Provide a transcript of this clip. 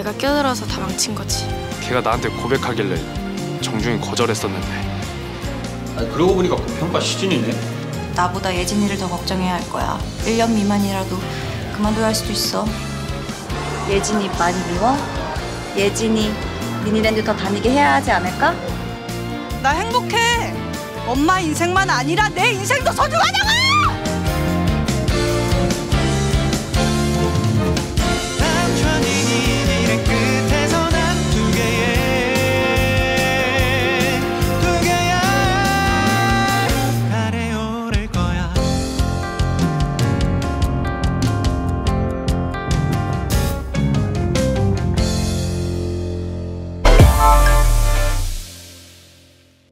내가 껴들어서 다 망친 거지. 걔가 나한테 고백하길래 정중히 거절했었는데 아니 그러고 보니까 그 평가 시즌이네. 나보다 예진이를 더 걱정해야 할 거야. 1년 미만이라도 그만둬야 할 수도 있어. 예진이 많이 미워? 예진이 미니랜드 더 다니게 해야 하지 않을까? 나 행복해. 엄마 인생만 아니라 내 인생도 소중하냐고!